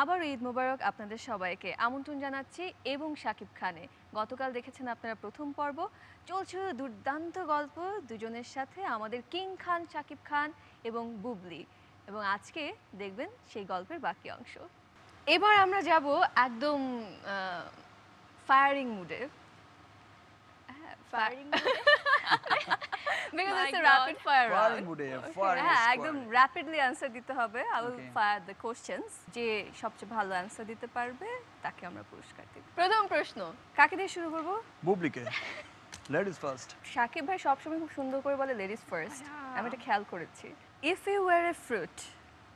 আবার ঈদ মোবারক আপনাদের সবাইকে আমন্ত্রণ জানাচ্ছি এবং শাকিব খানে। গতকাল দেখেছেন আপনারা প্রথম পর্ব। চলছিল দুর্দান্ত গল্প দুজনের সাথে আমাদের কিং খান শাকিব খান এবং বুবলি। এবং আজকে দেখবেন সেই গল্পের বাকি অংশ। এবার আমরা যাব একদম ফায়ারিং মুডে Firing because My God. Rapid fire Firing mood এ, firing হ্যাঁ একদম র্যাপিডলি অ্যানসার দিতে হবে। I will fire the questions যে সবচেয়ে ভালো অ্যানসার দিতে পারবে তাকে আমরা পুরস্কার দিব। প্রথম প্রশ্ন। কাকে দিয়ে শুরু করব? বুবলিকে। লেডিস ফার্স্ট সাকিব ভাই সবসময় খুব সুন্দর করে বলে লেডিস ফার্স্ট। আমি এটা খেয়াল করেছি। If you were a fruit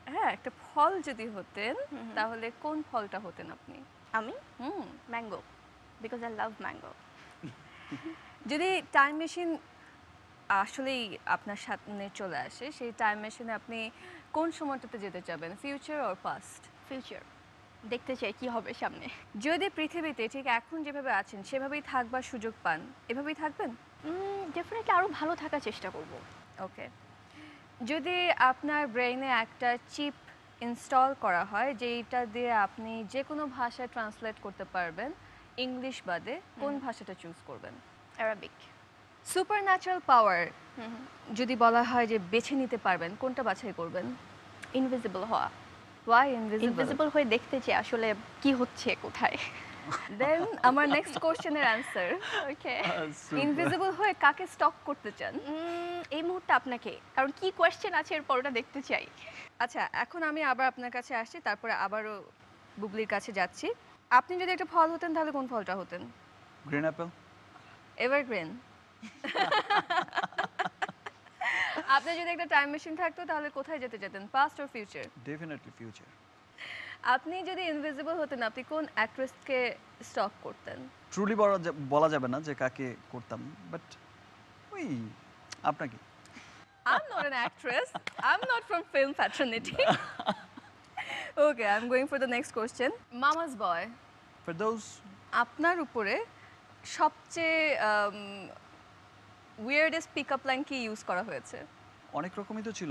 হ্যাঁ একটা ফল যদি হতেন তাহলে কোন ফলটা হতেন আপনি? আমি? হুম। Mango because I love mango যদি টাইম মেশিন আসলেই আপনার সামনে চলে আসে সেই টাইম মেশিনে আপনি কোন সময়টাতে যেতে চাবেন ফিউচার অর পাস্ট ফিউচার দেখতে চাই কি হবে সামনে। যদি পৃথিবীতে ঠিক এখন যেভাবে আছেন সেভাবেই থাকবার সুযোগ পান এভাবেই থাকবেন? ডেফিনেটলি আরও ভালো থাকার চেষ্টা করব। ওকে যদি আপনার ব্রেইনে একটা চিপ ইনস্টল করা হয় যেইটা দিয়ে আপনি যে কোনো ভাষায় ট্রান্সলেট করতে পারবেন ইংলিশ বাদে কোন ভাষাটা চুজ করবেন? অ্যারাবিক সুপার ন্যাচারাল পাওয়ার যদি বলা হয় যে বেছে নিতে পারবেন কোনটা বাছাই করবেন? ইনভিজিবল হওয়া। ওয়াই ইনভিজিবল ইনভিজিবল হয়ে দেখতে চাই আসলে কি হচ্ছে কোথায়? দেন আমার নেক্সট কোশ্চেনের অ্যান্সার ওকে ইনভিজিবল হয়ে কাকে স্টক করতে চান? এই মুহূর্তে আপনাকে। কারণ কি কোয়েশ্চেন আছে এরপর ওটা দেখতে চাই। আচ্ছা এখন আমি আবার আপনার কাছে আসছি তারপরে আবারও বুবলির কাছে যাচ্ছি। আপনি যদি একটা ফল হতেন তাহলে কোন ফলটা হতেন? গ্রিন অ্যাপেল এভারগ্রিন আপনি যদি একটা টাইম মেশিন থাকতো তাহলে কোথায় যেতে যেতেন past or future definitely future আপনি যদি ইনভিজিবল হতেন আপনি কোন অ্যাক্ট্রেসকে স্টক করতেন ট্রুলি বলা বলা যাবে না যে কাকে করতাম বাট ওই আপনাকে I'm not an actress. I'm not from film fraternity. okay, I'm going for the next question. Mama's boy. For those আপনার উপরে সবচেয়ে উইয়ার্ডেস্ট পিক আপ লাইন কি ইউজ করা হয়েছে? অনেক রকমই তো ছিল।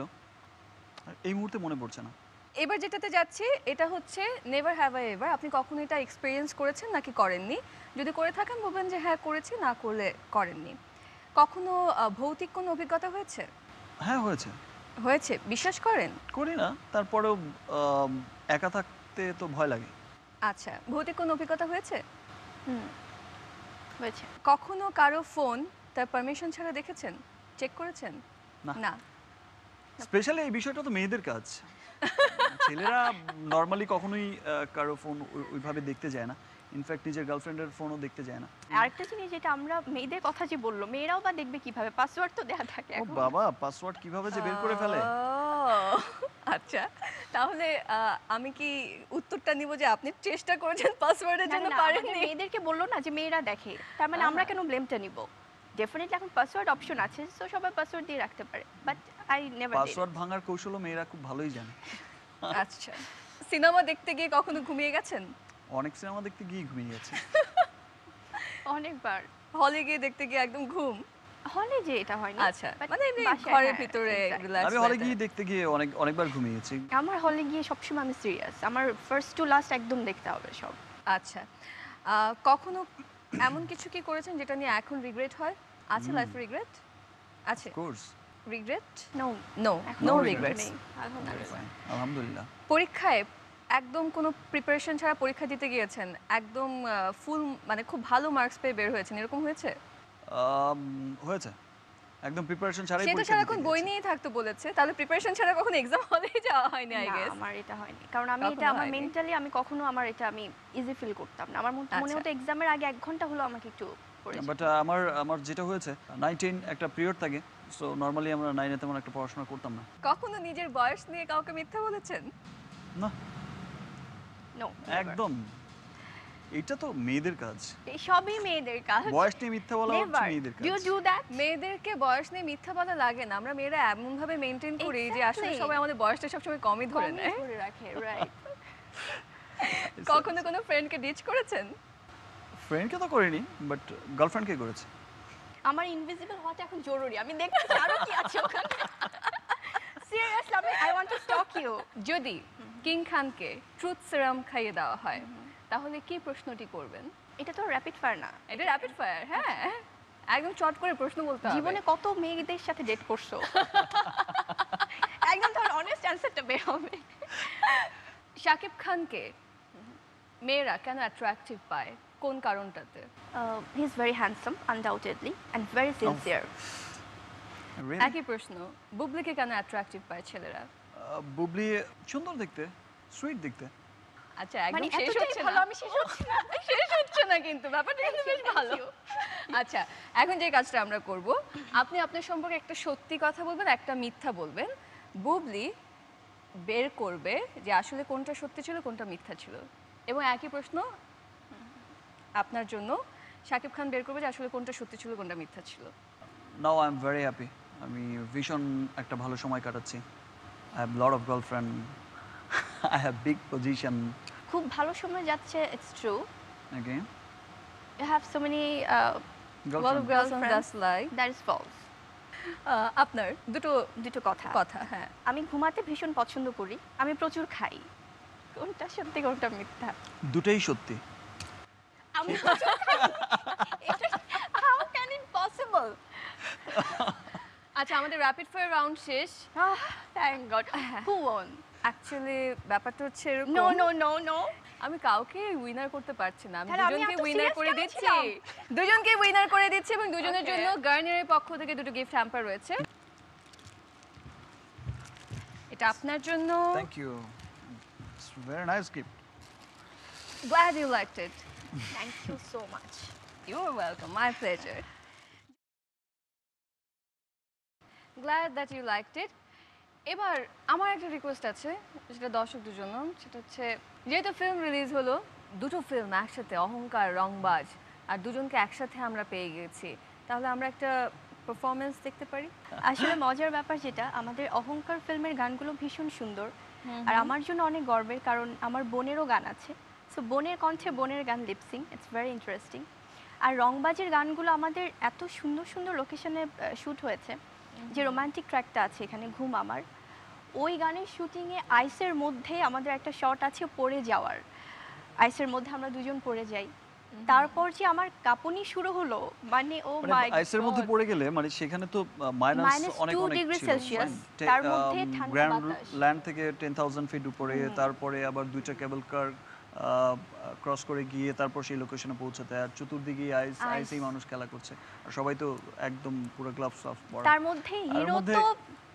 আর এই মুহূর্তে মনে পড়ছে না। এবার যেটাতে যাচ্ছি এটা হচ্ছে নেভার হ্যাভ আই এভার আপনি কখনো এটা এক্সপিরিয়েন্স করেছেন নাকি করেননি? যদি করে থাকেন বলবেন যে হ্যাঁ করেছি না করলে করেননি। কখনো আহ, ভৌতিক কোনো অভিজ্ঞতা হয়েছে? হ্যাঁ হয়েছে। হয়েছে? বিশ্বাস করেন? করি না তারপরেও আম, একা থাকতে তো ভয় লাগে। আচ্ছা ভৌতিক কোনো অভিজ্ঞতা হয়েছে? হুম হয়েছে। কখনো কারও ফোন তার পারমিশন ছাড়া দেখেছেন? চেক করেছেন? না। না। স্পেশালি এই বিষয়টা তো মেয়েদের কাজ। ছেলেরা নর্মালি কখনোই কারও ফোন ওইভাবে দেখতে যায় না। ইনফ্যাক্ট নিজের গার্লফ্রেন্ডের ফোনও দেখতে যায় না। আরেকটা জিনিস যেটা আমরা মেয়েদের কথা যে বলল মেয়েরাও বা দেখবে কীভাবে? পাসওয়ার্ড তো দেওয়া থাকে ও বাবা পাসওয়ার্ড কীভাবে যে বের করে ফেলে? আচ্ছা। তাহলে আহ, আমি কি উত্তরটা নিব যে আপনি চেষ্টা করেছেন পাসওয়ার্ডের জন্য পারেননি? মেয়েদেরকে বলল না যে মেয়েরা দেখে। তার মানে আমরা কেন ব্লেমটা নিব? ডেফিনেটলি এখন পাসওয়ার্ড অপশন আছে সো সবাই পাসওয়ার্ড দিয়ে রাখতে পারে বাট আই নেভার পাসওয়ার্ড ভাঙার কৌশলও মেয়েরা খুব ভালোই জানে। আচ্ছা। সিনেমা দেখতে গিয়ে কখনো ঘুমিয়ে গেছেন? অনেক সিনেমা দেখতে গিয়ে ঘুমিয়ে গেছে। অনেকবার। হলে গিয়ে দেখতে গিয়ে একদম ঘুম? হলে যে এটা হয় না আচ্ছা মানে এমনি ঘরের হ্যাঁ, ভিতরে. আমি হলে গিয়ে দেখতে গিয়ে অনেক অনেকবার ঘুমিয়ে গেছি আমার হলে গিয়ে সবসময় আমি সিরিয়াস আমার ফার্স্ট টু লাস্ট একদম দেখতে হবে সব। আচ্ছা। আহ, কখনো এমন কিছু কি করেছেন যেটা নিয়ে এখন রিগ্রেট হয়? আছে লাইফ রিগ্রেট আছে। Course regret no no no regrets নেই আলহামদুলিল্লাহ পরীক্ষায় একদম কোনো প্রিপারেশন ছাড়া পরীক্ষা দিতে গিয়েছেন? একদম ফুল মানে খুব ভালো মার্কস পেয়ে বের হয়েছেন। এরকম হয়েছে? আম, হয়েছে। একদম প্রিপারেশন ছাড়াই সেটা পরীক্ষা সারাক্ষণ বই। নিয়েই থাকতো বলেছে তাহলে প্রিপারেশন ছাড়া কখনো এক্সাম হলে যাওয়া হয়নি আই গেস আমার এটা হয়নি। কারণ আমি এটা আমার মেন্টালি আমি কখনো আমার এটা আমি ইজি ফিল করতাম না। আমার মনে- মনে আচ্ছা। হতো এক্সামের আগে এক ঘণ্টা হলো আমাকে একটু বাট আমার আমার যেটা হয়েছে নাইন টেন একটা পিরিয়ড থাকে সো নর্মালি আমরা নাইনে তেমন একটা পড়াশোনা করতাম না। কখনো নিজের বয়স নিয়ে কাউকে মিথ্যা বলেছেন? না। নো একদম। এটা তো মেয়েদের কাজ। সবই মেয়েদের কাজ। বয়স নিয়ে মিথ্যা বলা হচ্ছে মেয়েদের কাজ। ডু দ্যাট মেয়েদেরকে বয়স নিয়ে মিথ্যা বলা লাগে না। আমরা মেয়েরা এমন ভাবে মেনটেন করি যে আসলে সবাই আমাদের বয়সটা সবসময় কমই ধরে নেয়। ধরে রাখে রাইট কখনো কোনো ফ্রেন্ডকে ডিচ করেছেন? ফ্রেন্ডকে তো করিনি বাট গার্লফ্রেন্ডকে করেছে। আমার ইনভিজিবল হওয়াটা এখন জরুরি। আমি দেখতে চাই আরও কি আছে ওখানে। সিরিয়াসলি আমি I want to stock you যদি কিং খানকে ট্রুথ সিরাম খাইয়ে দেওয়া হয় তাহলে কি প্রশ্নটি করবেন? এটা তো র্যাপিড ফায়ার না। এটা র্যাপিড ফায়ার হ্যাঁ। একদম চট করে প্রশ্ন বলতে হবে। জীবনে কত মেয়েদের সাথে ডেট করছ? একদম তোমার অনেস্ট অ্যান্সারটা বের হবে। শাকিব খানকে মেয়েরা কেন অ্যাট্রাকটিভ পায়? কোন কারণটাতে? He is very handsome undoubtedly and very sincere? একই প্রশ্ন বুবলিকে কেন অ্যাট্রাকটিভ পায় ছেলেরা? আহ, বুবলি সুন্দর দেখতে সুইট দেখতে। আচ্ছা মানে একদম শেষ হচ্ছে না? আমি শেষ হচ্ছে না। শেষ হচ্ছে না কিন্তু ব্যাপারটা কিন্তু বেশ ভালো। আচ্ছা এখন যে কাজটা আমরা করব আপনি আপনার সম্পর্কে একটা সত্যি কথা বলবেন একটা মিথ্যা বলবেন। বুবলি বের করবে যে আসলে কোনটা সত্যি ছিল কোনটা মিথ্যা ছিল। এবং একই প্রশ্ন আপনার জন্য শাকিব খান বের করবে যে আসলে কোনটা সত্যি ছিল কোনটা মিথ্যা ছিল। Now I am very happy আমি ভীষণ একটা ভালো সময় কাটাচ্ছি। I have lot of girlfriend I have big position খুব ভালো সময় যাচ্ছে it's true okay you have so many Lot of girlfriend girls on Girlfriends. that's lie. That is false আহ, আপনার দুটো দুটো কথা। কথা হ্যাঁ। আমি ঘুমাতে ভীষণ পছন্দ করি আমি প্রচুর খাই। কোনটা সত্যি কোনটা মিথ্যা? দুটোই সত্যি। আমি প্রচুর খাই। হাউ ক্যান ইট পসিবল আচ্ছা আমাদের র্যাপিড ফায়ার রাউন্ড শেষ। Thank God who won actually ব্যাপারটা হচ্ছে এরকম। নো নো নো নো আমি কাউকে উইনার করতে পারছি না। আমি দুজনকে উইনার করে দিচ্ছি। দুজনকে উইনার করে দিচ্ছি এবং দুজনের জন্য গার্নিয়ারের পক্ষ থেকে দুটো গিফট হ্যাম্পার রয়েছে। এটা আপনার জন্য। Thank you very nice gift glad you liked it thank you so much you are welcome my pleasure glad that you liked it এবার আমার একটা রিকোয়েস্ট আছে সেটা দর্শকদের জন্য সেটা হচ্ছে যেহেতু ফিল্ম রিলিজ হলো দুটো ফিল্ম একসাথে অহংকার রংবাজ আর দুজনকে একসাথে আমরা পেয়ে গেছি। তাহলে আমরা একটা পারফরমেন্স দেখতে পারি। আসলে মজার ব্যাপার যেটা আমাদের অহংকার ফিল্মের গানগুলো ভীষণ সুন্দর। আর আমার জন্য অনেক গর্বের কারণ আমার বোনেরও গান আছে। সো বোনের কণ্ঠে বোনের গান lip syncing it's very interesting আর রংবাজের গানগুলো আমাদের এত সুন্দর সুন্দর লোকেশনে শ্যুট হয়েছে। যে রোমান্টিক ট্র্যাকটা আছে এখানে ঘুম আমার ওই গানের শুটিংয়ে আইসের মধ্যে আমাদের একটা শট আছে পড়ে যাওয়ার। আইসের মধ্যে আমরা দুজন পড়ে যাই। তারপর যে আমার কাঁপুনি শুরু হলো মানে ও মানে মাই আইসের মধ্যে পড়ে গেলে মানে সেখানে তো মাইনাস অনেক অনেক ছিল। Celsius, তার মধ্যে ঠান্ডা বাতাস। ল্যান্ড থেকে টেন থাউজেন্ড ফিট উপরে তারপরে আবার দুইটা কেবল কার ক্রস করে গিয়ে তারপর সেই লোকেশনে পৌঁছাতে। আর চতুর্দিকে আইস আইসেই মানুষ খেলা করছে। আর সবাই তো একদম পুরো গ্লাভস অফ পরা। তার মধ্যে হিরো তো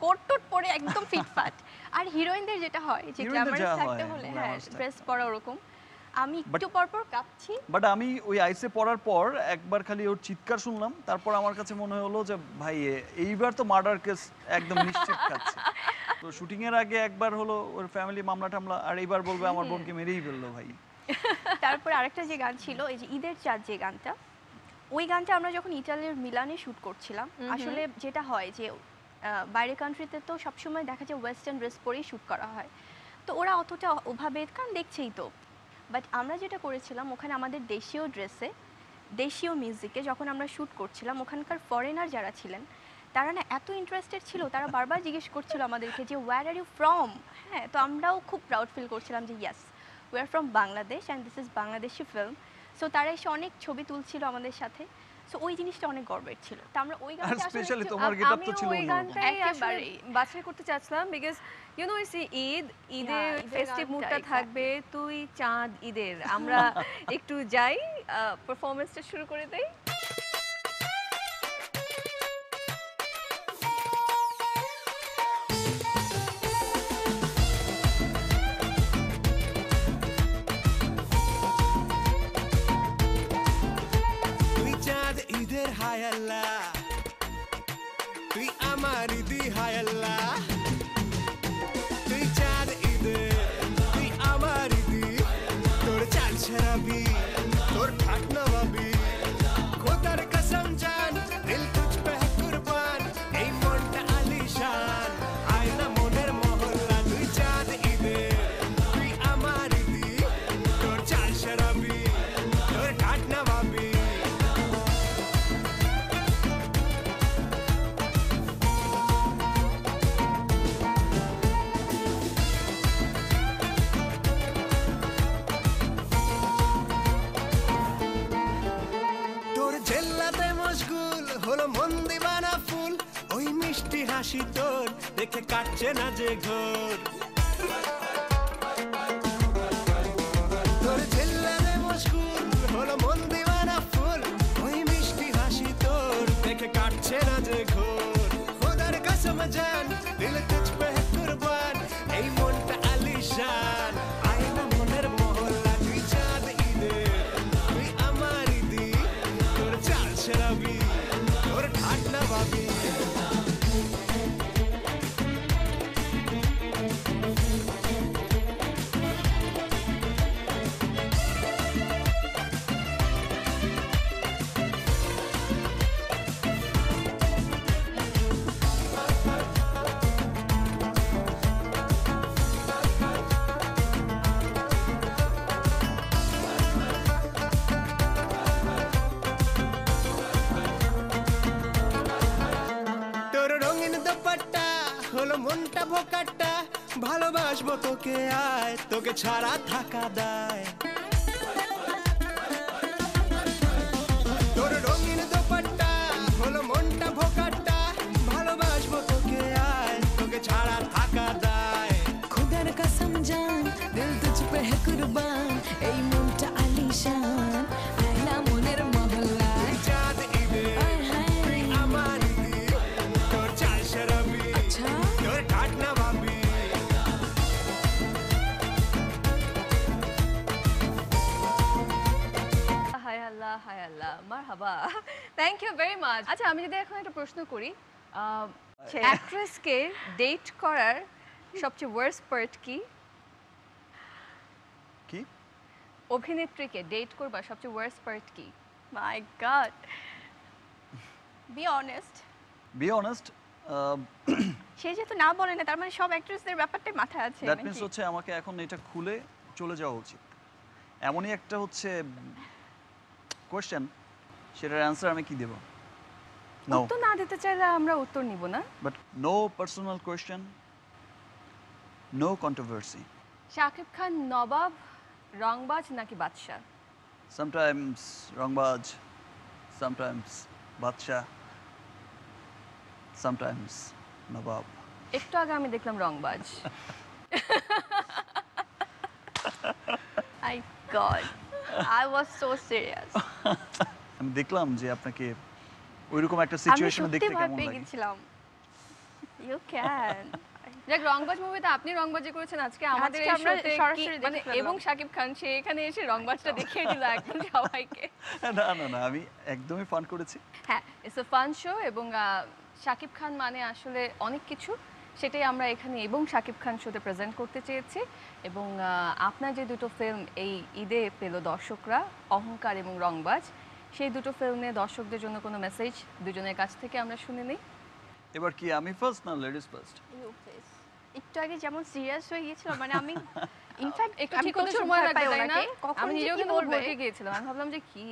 কোট টোট পরে একদম ফিটফাট আর হিরোইনদের যেটা হয় যে গ্ল্যামারাস থাকতে হলে হ্যাঁ ড্রেস পরা ওরকম। আমি একটু পর পর কাঁপছি। বাট আমি ওই আইসে পড়ার পর একবার খালি ওর চিৎকার শুনলাম। তারপর আমার কাছে মনে হলো যে ভাই এইবার তো মার্ডার কেস একদম নিশ্চিত খাচ্ছে। তো শুটিং এর আগে একবার হলো ওর ফ্যামিলি মামলা টামলা আর এইবার বলবে আমার বোনকে মেরেই ফেলল ভাই। তারপর আরেকটা যে গান ছিল এই যে ঈদের চাঁদ যে গানটা ওই গানটা আমরা যখন ইটালির মিলানে শুট করছিলাম আসলে যেটা হয় যে আহ, বাইরের কান্ট্রিতে তো সবসময় দেখা যায় ওয়েস্টার্ন ড্রেস পরেই শ্যুট করা হয়। তো ওরা অতটা ওভাবে কারণ দেখছেই তো। বাট আমরা যেটা করেছিলাম ওখানে আমাদের দেশীয় ড্রেসে দেশীয় মিউজিকে যখন আমরা শ্যুট করছিলাম ওখানকার ফরেনার যারা ছিলেন তারা না এত ইন্টারেস্টেড ছিল তারা বারবার জিজ্ঞেস করছিল আমাদেরকে যে ওয়ার আর ইউ ফ্রম হ্যাঁ তো আমরাও খুব প্রাউড ফিল করছিলাম যে yes we are from Bangladesh and this is Bangladeshi film so তারা এসে অনেক ছবি তুলছিল আমাদের সাথে। সো ওই জিনিসটা অনেক গর্বের ছিল। তো আমরা ওই গানটা স্পেশালি একটু- তোমার আম- গেটআপ তো ছিল ওই। গানটাই আসলে বাছাই করতে চাচ্ছিলাম বিকজ ইউ নো ইসি ঈদ ঈদের ঈদের ফেস্টিভ মুডটা থাকবে তুই চাঁদ ঈদের। আমরা একটু যাই পারফরমেন্সটা শুরু করে দেই। ঈদের হায়াল্লা হাসি দেখে কাটছে না যে ঘোর। কাটছে না যে ঘোর। খোদার কসম জান ভালোবাসবো তোকে আয় তোকে ছাড়া থাকা দায়। থ্যাংক ইউ ভেরি মাচ আচ্ছা আমি যদি এখন একটা প্রশ্ন করি অ্যাক্ট্রেসকে ডেট করার সবচেয়ে ওয়ার্স পার্ট কি? কি? অভিনেত্রীকে ডেট করবার সবচেয়ে ওয়ার্স পার্ট কি? My God be honest be honest সে যেহেতু না বলে না তার মানে সব অ্যাক্ট্রেসদের ব্যাপারটাই মাথায় আছে দ্যাট মিন্স? হচ্ছে আমাকে এখন এটা খুলে চলে যাওয়া উচিত। এমনই একটা হচ্ছে কোয়েশ্চেন সেটার অ্যান্সার আমি কি দেব? নো উত্তর না দিতে চাইলে আমরা উত্তর নিব না। But no personal question no controversy Shakib Khan Nabab Rangbaaz নাকি বাদশাহ? Sometimes রংবাজ sometimes বাদশাহ sometimes নবাব। একটু আগে আমি দেখলাম রংবাজ। My God, I was so serious. আমি দেখলাম যে আপনাকে ওইরকম একটা সিচুয়েশনে দেখতে কেমন লাগে? গেছিলাম। ইউ ক্যান দেখ রংবাজ মুভিতে আপনি রংবাজি করেছেন আজকে আমাদের এই আমরা শোতে সরাসরি মানে এবং শাকিব খান সে এখানে এসে রংবাজটা দেখিয়ে দিল একদম সবাইকে। না না না আমি একদমই ফান করেছি। হ্যাঁ ইটস এ ফান শো এবং শাকিব খান মানে আসলে অনেক কিছু সেটাই আমরা এখানে এবং শাকিব খান শোতে প্রেজেন্ট করতে চেয়েছি এবং আপনার যে দুটো ফিল্ম এই ঈদে পেল দর্শকরা অহংকার এবং রংবাজ সেই দুটো ফিল্মে দর্শকদের জন্য কোনো মেসেজ দুজনের কাছ থেকে আমরা শুনে নিই। এবার কি আমি ফার্স্ট না লেডিস ফার্স্ট ইউ প্লিজ একটু আগে যেমন সিরিয়াস হয়ে গিয়েছিল মানে আমি ইনফ্যাক্ট একটু ঠিক হতে সময় লাগবে তাই না? আমি নিজেও কিন্তু বলতে গিয়েছিলাম। আমি ভাবলাম যে কি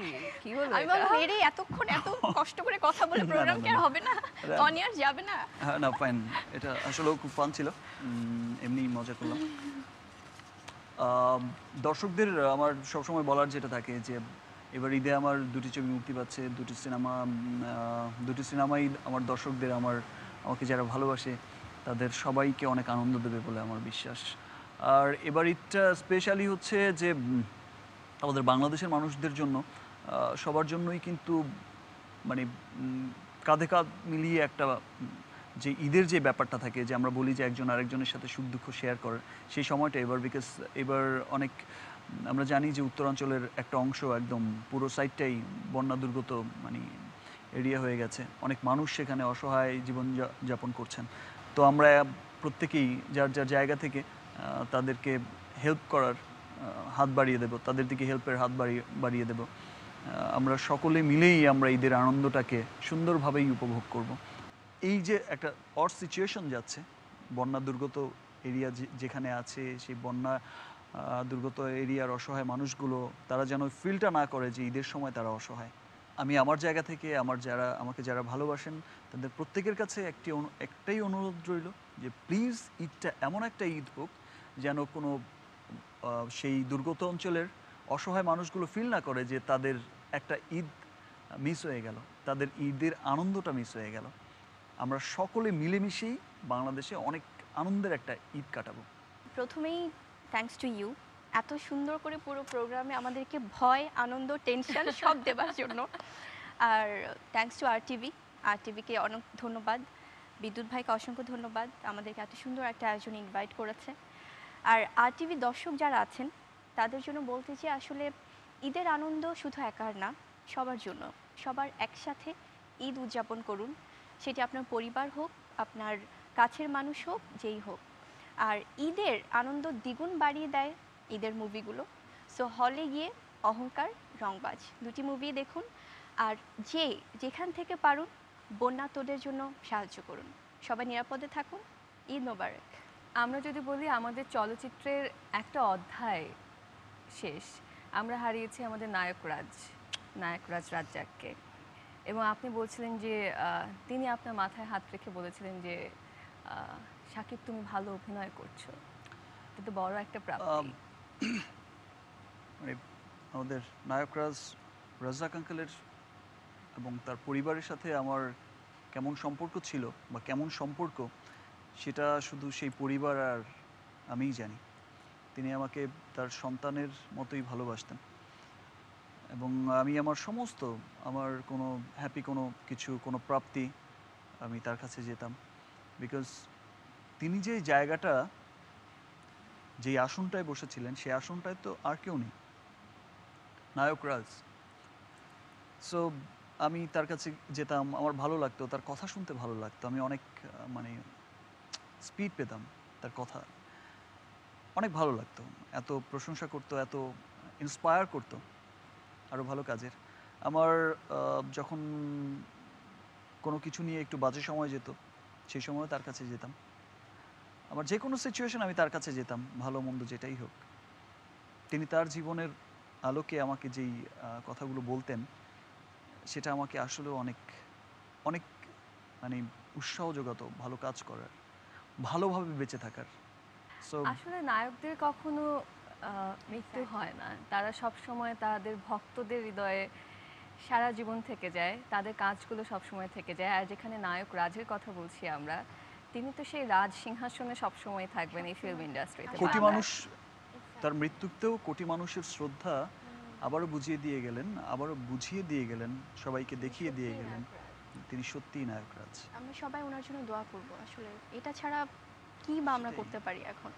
কি হলো আমি? বললাম এরে এতক্ষণ এত কষ্ট করে কথা বলে না, প্রোগ্রাম কি আর হবে না? না। অনিয়ার যাবে না? হ্যাঁ না ফাইন এটা আসলেও খুব ফান ছিল। এমনি মজা করলাম। দর্শকদের আমার সবসময় বলার যেটা থাকে যে এবার ঈদে আমার দুটি ছবি মুক্তি পাচ্ছে, দুটি সিনেমা দুটি সিনেমাই আমার দর্শকদের আমার, আমাকে যারা ভালোবাসে তাদের সবাইকে অনেক আনন্দ দেবে বলে আমার বিশ্বাস। আর এবার ঈদটা স্পেশালি হচ্ছে যে আমাদের বাংলাদেশের মানুষদের জন্য সবার জন্যই কিন্তু মানে কাঁধে কাঁধ মিলিয়ে একটা যে ঈদের যে ব্যাপারটা থাকে, যে আমরা বলি যে একজন আরেকজনের সাথে সুখ দুঃখ শেয়ার করার, সেই সময়টা এবার বিকজ এবার অনেক আমরা জানি যে উত্তরাঞ্চলের একটা অংশ একদম পুরো সাইডটাই বন্যা দুর্গত মানে এরিয়া হয়ে গেছে। অনেক মানুষ সেখানে অসহায় জীবন যাপন করছেন। তো আমরা প্রত্যেকেই যার যার জায়গা থেকে তাদেরকে হেল্প করার হাত বাড়িয়ে দেব, তাদের দিকে হেল্পের হাত বাড়িয়ে বাড়িয়ে দেব। আমরা সকলে মিলেই আমরা ঈদের আনন্দটাকে সুন্দরভাবেই উপভোগ করব। এই যে একটা অর সিচুয়েশন যাচ্ছে, বন্যা দুর্গত এরিয়া যেখানে আছে, সেই বন্যা দুর্গত এরিয়ার অসহায় মানুষগুলো, তারা যেন ফিলটা না করে যে ঈদের সময় তারা অসহায়। আমি আমার জায়গা থেকে, আমার যারা, আমাকে যারা ভালোবাসেন, তাদের প্রত্যেকের কাছে একটি একটাই অনুরোধ রইল যে প্লিজ ঈদটা এমন একটা ঈদ হোক, যেন কোনো সেই দুর্গত অঞ্চলের অসহায় মানুষগুলো ফিল না করে যে তাদের একটা ঈদ মিস হয়ে গেল, তাদের ঈদের আনন্দটা মিস হয়ে গেল। আমরা সকলে মিলেমিশেই বাংলাদেশে অনেক আনন্দের একটা ঈদ কাটাবো। প্রথমেই থ্যাঙ্কস টু ইউ এত সুন্দর করে পুরো প্রোগ্রামে আমাদেরকে ভয়, আনন্দ টেনশন সব দেওয়ার জন্য। আর থ্যাঙ্কস টু আর টিভি আর টিভিকে অনেক ধন্যবাদ। বিদ্যুৎ ভাইকে অসংখ্য ধন্যবাদ। আমাদেরকে এত সুন্দর একটা আয়োজন ইনভাইট করেছে। আর আর টিভি দর্শক যারা আছেন, তাদের জন্য বলতে চাই আসলে ঈদের আনন্দ শুধু একার না, সবার জন্য। সবার একসাথে ঈদ উদযাপন করুন। সেটি আপনার পরিবার হোক, আপনার কাছের মানুষ হোক, যেই হোক। আর ঈদের আনন্দ দ্বিগুণ বাড়িয়ে দেয় ঈদের মুভিগুলো। সো হলে গিয়ে অহংকার, রংবাজ দুটি মুভি দেখুন আর যে যেখান থেকে পারুন বন্যাতদের জন্য সাহায্য করুন। সবাই নিরাপদে থাকুন। ঈদ মোবারক। আমরা যদি বলি আমাদের চলচ্চিত্রের একটা অধ্যায় শেষ, আমরা হারিয়েছি আমাদের নায়করাজ নায়করাজ রাজ্জাককে। এবং আপনি বলছিলেন যে তিনি আপনার মাথায় হাত রেখে বলেছিলেন যে সাকিব তুমি ভালো অভিনয় করছ। এটা তো বড় একটা প্রাপ্তি। মানে আমাদের নায়করাজ রাজ্জাক আঙ্কেলের এবং তার পরিবারের সাথে আমার কেমন সম্পর্ক ছিল বা কেমন সম্পর্ক, সেটা শুধু সেই পরিবার আর আমিই জানি। তিনি আমাকে তার সন্তানের মতোই ভালোবাসতেন। এবং আমি আমার সমস্ত, আমার কোনো হ্যাপি কোনো কিছু, কোনো প্রাপ্তি আমি তার কাছে যেতাম। বিকজ তিনি যে জায়গাটা, যেই আসনটায় বসেছিলেন, সেই আসনটায় তো আর কেউ নেই। নায়ক রাজ। সো আমি তার কাছে যেতাম, আমার ভালো লাগতো, তার কথা শুনতে ভালো লাগতো। আমি অনেক মানে স্পিড পেতাম তার কথা। অনেক ভালো লাগতো। এত প্রশংসা করতো, এত ইন্সপায়ার করতো। আরও ভালো কাজের। আমার যখন কোনো কিছু নিয়ে একটু বাজে সময় যেত, সেই সময় তার কাছে যেতাম। আমার যে কোনো সিচুয়েশন আমি তার কাছে যেতাম ভালো মন্দ যেটাই হোক। তিনি তার জীবনের আলোকে আমাকে যেই কথাগুলো বলতেন সেটা আমাকে আসলেও অনেক অনেক মানে উৎসাহ যোগাতো ভালো কাজ করার ভালোভাবে বেঁচে থাকার। সো আসলে নায়কদের কখনো মৃত্যু হয় না। তারা সব সময় তাদের ভক্তদের হৃদয়ে সারা জীবন থেকে যায় তাদের কাজগুলো সব সময় থেকে যায়। আর যেখানে নায়ক রাজের কথা বলছি আমরা তিনি তো সেই রাজ সিংহাসনে সব সময় থাকবেন এই ফিল্ম ইন্ডাস্ট্রিতে কোটি মানুষ তার মৃত্যুতেও কোটি মানুষের শ্রদ্ধা আবারও বুঝিয়ে দিয়ে গেলেন আবারও বুঝিয়ে দিয়ে গেলেন সবাইকে দেখিয়ে দিয়ে গেলেন। তিনি সত্যিই নায়করাজ আমরা সবাই ওনার জন্য দোয়া করব আসলে। এটা ছাড়া কি বা আমরা করতে পারি এখন?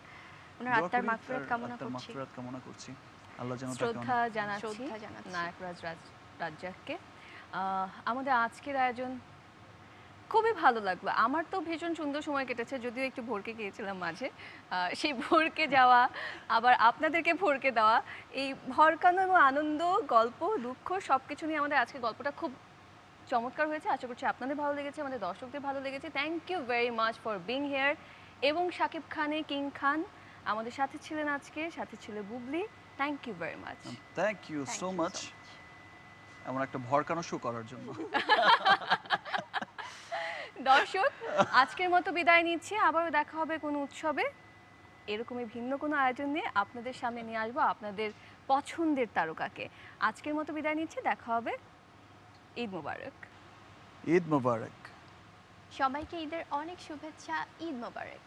ওনার আত্মার মাগফিরাত কামনা আত্মার করছি। মাগফিরাত কামনা করছি। আল্লাহ যেন তাকে শ্রদ্ধা জানাচ্ছি শ্রদ্ধা জানাচ্ছি। নায়করাজ রাজ রাজ্জাককে। আহ, আমাদের আজকের আয়োজন খুবই ভালো লাগল। আমার তো ভীষণ সুন্দর সময় কেটেছে যদিও একটু ভোরকে গিয়েছিলাম মাঝে। সেই ভোরকে যাওয়া আবার আপনাদেরকে ভোরকে দেওয়া এই ভরকানো এবং আনন্দ গল্প দুঃখ সব কিছু নিয়ে আমাদের আজকে গল্পটা খুব চমৎকার হয়েছে। আশা করছি আপনাদের ভালো লেগেছে আমাদের দর্শকদের ভালো লেগেছে। Thank you very much for being here এবং শাকিব খানে কিং খান আমাদের সাথে ছিলেন আজকে সাথে ছিল Bubly. Thank you very much thank you so much. এমন একটা ভরকানো শো করার জন্য। দর্শক আজকের মতো বিদায় নিচ্ছি। আবারও দেখা হবে কোনো উৎসবে। এরকমই ভিন্ন কোনো আয়োজন নিয়ে আপনাদের সামনে নিয়ে আসব আপনাদের পছন্দের তারকাকে। আজকের মতো বিদায় নিচ্ছি। দেখা হবে ঈদ মুবারক। ঈদ মুবারক। সবাইকে ঈদের অনেক শুভেচ্ছা। ঈদ মোবারক।